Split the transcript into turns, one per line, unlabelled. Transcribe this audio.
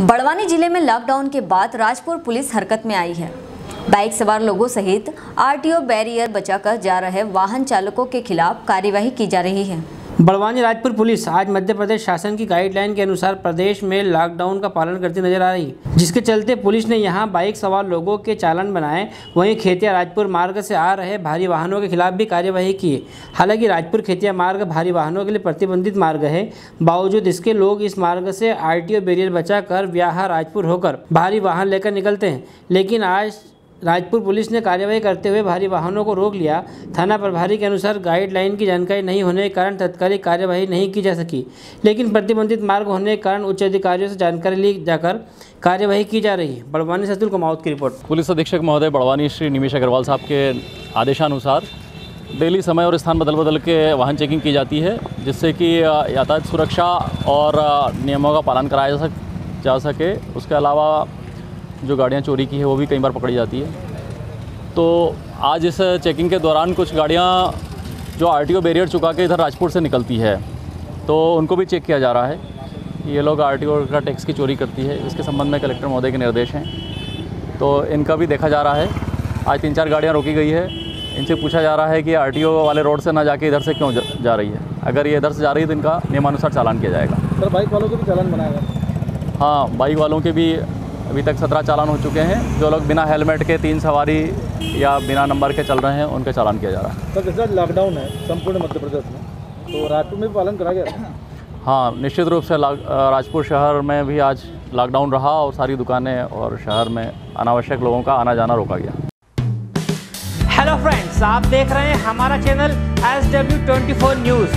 बड़वानी ज़िले में लॉकडाउन के बाद राजपुर पुलिस हरकत में आई है। बाइक सवार लोगों सहित आरटीओ बैरियर बचाकर जा रहे वाहन चालकों के खिलाफ कार्यवाही की जा रही है।
बड़वानी राजपुर पुलिस आज मध्य प्रदेश शासन की गाइडलाइन के अनुसार प्रदेश में लॉकडाउन का पालन करती नज़र आ रही, जिसके चलते पुलिस ने यहाँ बाइक सवार लोगों के चालान बनाए। वहीं खेतिया राजपुर मार्ग से आ रहे भारी वाहनों के खिलाफ भी कार्यवाही की। हालाँकि राजपुर खेतिया मार्ग भारी वाहनों के लिए प्रतिबंधित मार्ग है। बावजूद इसके लोग इस मार्ग से आरटीओ बैरियर बचाकर व्याहा राजपुर होकर भारी वाहन लेकर निकलते हैं। लेकिन आज राजपुर पुलिस ने कार्यवाही करते हुए भारी वाहनों को रोक लिया। थाना प्रभारी के अनुसार गाइडलाइन की जानकारी नहीं होने के कारण तत्कालिक कार्यवाही नहीं की जा सकी, लेकिन प्रतिबंधित मार्ग होने के कारण उच्च अधिकारियों से जानकारी ली जाकर कार्यवाही की जा रही है। बड़वानी से अतुल की रिपोर्ट।
पुलिस अधीक्षक महोदय बड़वानी श्री निमेश अग्रवाल साहब के आदेशानुसार डेली समय और स्थान बदल बदल के वाहन चेकिंग की जाती है, जिससे कि यातायात सुरक्षा और नियमों का पालन कराया जा सके। उसके अलावा जो गाड़ियाँ चोरी की है वो भी कई बार पकड़ी जाती है। तो आज इस चेकिंग के दौरान कुछ गाड़ियाँ जो आर टी बैरियर चुका के इधर राजपुर से निकलती है तो उनको भी चेक किया जा रहा है कि ये लोग आरटीओ का टैक्स की चोरी करती है। इसके संबंध में कलेक्टर महोदय के निर्देश हैं। तो इनका भी देखा जा रहा है। आज तीन चार गाड़ियाँ रोकी गई है। इनसे पूछा जा रहा है कि आरटीओ वाले रोड से ना जाके इधर से क्यों जा जा रही है? अगर ये इधर से जा रही है तो इनका नियमानुसार चालान किया जाएगा।
सर बाइक वालों को भी चालान बनाएगा
हाँ बाइक वालों के भी अभी तक सत्रह चालान हो चुके हैं। जो लोग बिना हेलमेट के तीन सवारी या बिना नंबर के चल रहे हैं उनके चालान किया जा रहा है।
सर जैसे लॉकडाउन है संपूर्ण मध्य प्रदेश में तो राजपुर में पालन करा गया
हाँ? निश्चित रूप से राजपुर शहर में भी आज लॉकडाउन रहा और सारी दुकानें और शहर में अनावश्यक लोगों का आना जाना रोका गया।
हेलो फ्रेंड्स आप देख रहे हैं हमारा channel S W twenty four news